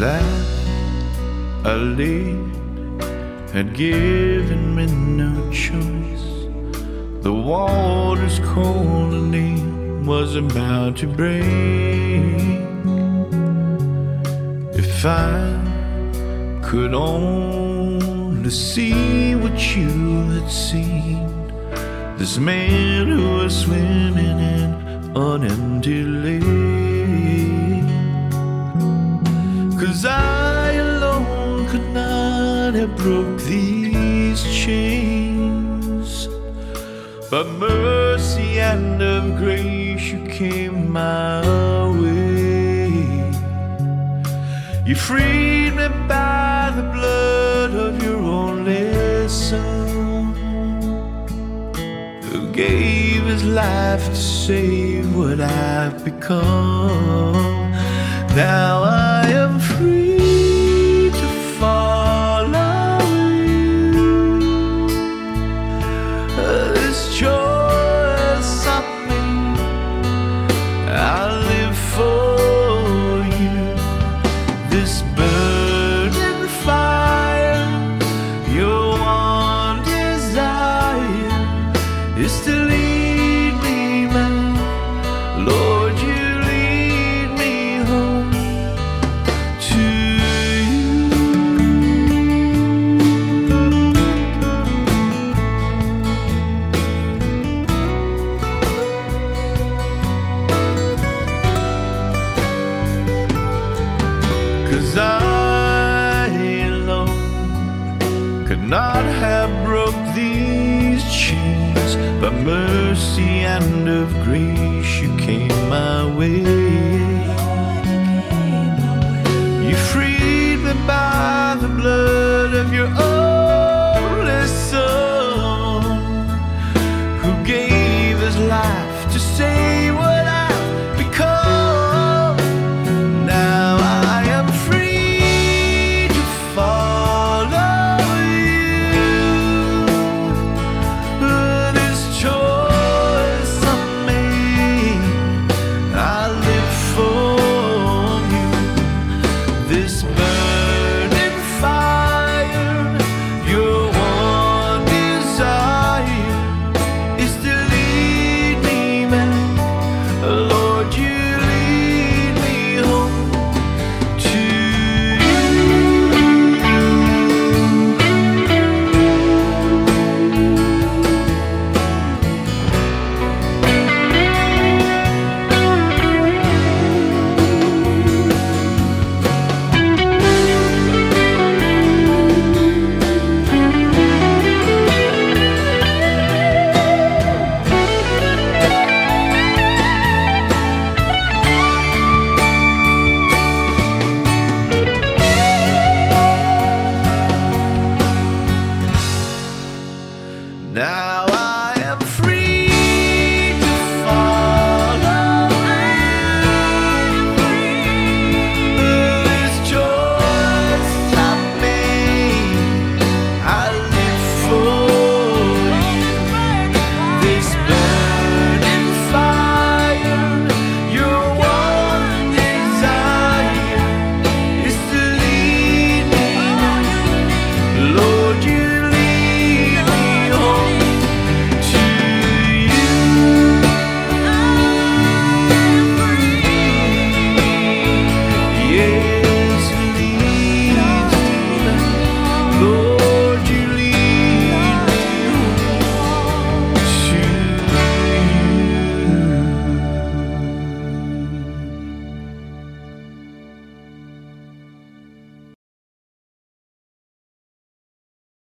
Life I lived had given me no choice. The water's cold and it was about to break. If I could only see what you had seen, this man who was swimming in an empty lake. Cause I alone could not have broke these chains. But mercy and of grace you came my way. You freed me by the blood of your only son, who gave his life to save what I've become. Now I Cause I alone could not have broke these chains, but mercy and of grace you came my way. You freed me by the blood of your own Now